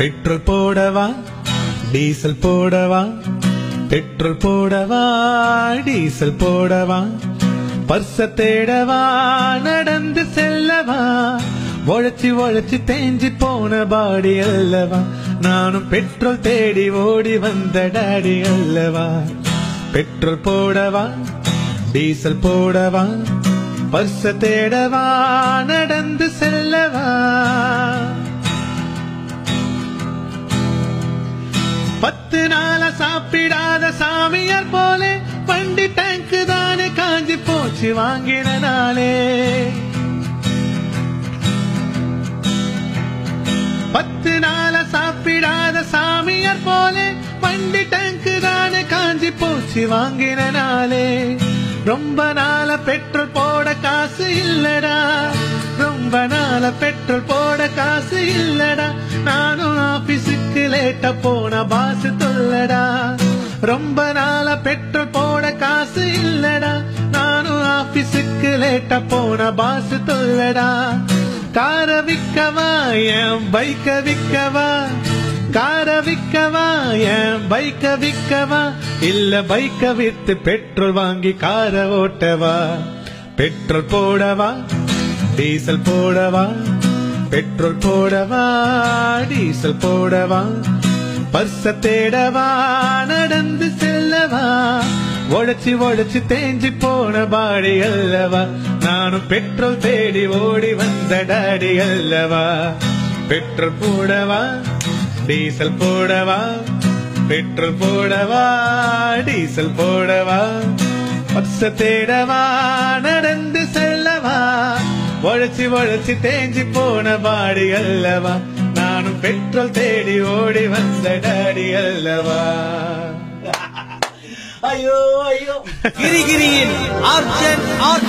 Petrol போடவா diesel போடவா petrol போடவா டீசல் போடவா பர்ச தேடவா நடந்து செல்லவா உழைச்சி உழைச்சி தேஞ்சி போன பாடி அல்லவா நானும் பெட்ரோல் தேடி ஓடி வந்த டாடி அல்லவா. பெட்ரோல் போடவா டீசல் போடவா பர்ச தேடவா நடந்து செல்லவா. சாப்பிடாத சாமியார் போலே பண்டி டேங்கு தானே காஞ்சி போச்சு வாங்கின நாளே. பத்து நாள சாப்பிடாத சாமியார் போலே பண்டி டேங்கு தானே காஞ்சி போச்சு வாங்கின நாளே. ரொம்ப நாள பெட்ரோல் போட காசு இல்லடா. ரொம்ப நாள பெட்ரோல் போட காசு இல்லடா. நானும் லேட்டா போன பாசு தொல்லடா. ரொம்ப நாள பெட்ரோல் போட காசு இல்லடா. நானும் ஆபீஸுக்கு லேட்ட போன பாசு தொல்லடா. கார விக்கவா என் பைக்க விக்கவா? கார விக்கவா என் பைக்க விக்கவா? இல்ல பைக்க வித்து பெட்ரோல் வாங்கி கார ஓட்டவா? பெட்ரோல் போடவா? டீசல் போடவா? பெட்ரோல் போடவா? டீசல் போடவா? பர்ச தேடவா நடந்து செல்லவா? உழைச்சி உழைச்சி தேஞ்சி போன பாடி அல்லவா? நானும் பெட்ரோல் தேடி ஓடி வந்த டாடி அல்லவா? பெட்ரோல் போடவா டீசல் போடவா? பெட்ரோல் போடவா டீசல் போடவா? பர்ச தேடவா நடந்து செல்லவா? உழைச்சி உழைச்சி தேஞ்சி போன பாடி அல்லவா? நானும் பெட்ரோல் தேடி ஓடி வந்த டாடி அல்லவா? ஐயோ ஐயோ. கிரிகிரியின் ஆர்ஜன் ஆர்